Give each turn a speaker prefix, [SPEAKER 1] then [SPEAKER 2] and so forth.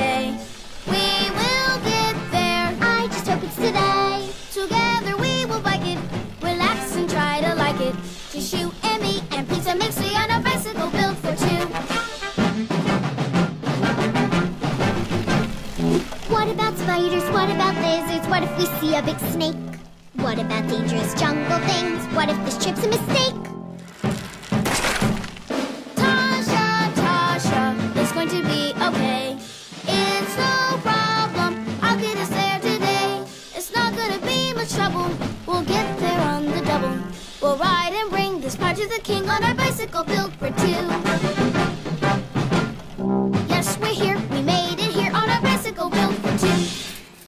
[SPEAKER 1] okay. We will get there.
[SPEAKER 2] I just hope it's today.
[SPEAKER 1] Together we will bike it, relax and try to like it. Just you and me and pizza mixie on a bicycle built for two.
[SPEAKER 2] What about spiders? What about lizards? What if we see a big snake? What about dangerous jungle things? What if this trip's a mistake?
[SPEAKER 1] Much trouble. We'll get there on the double. We'll ride and bring this part to the king on our bicycle built for two.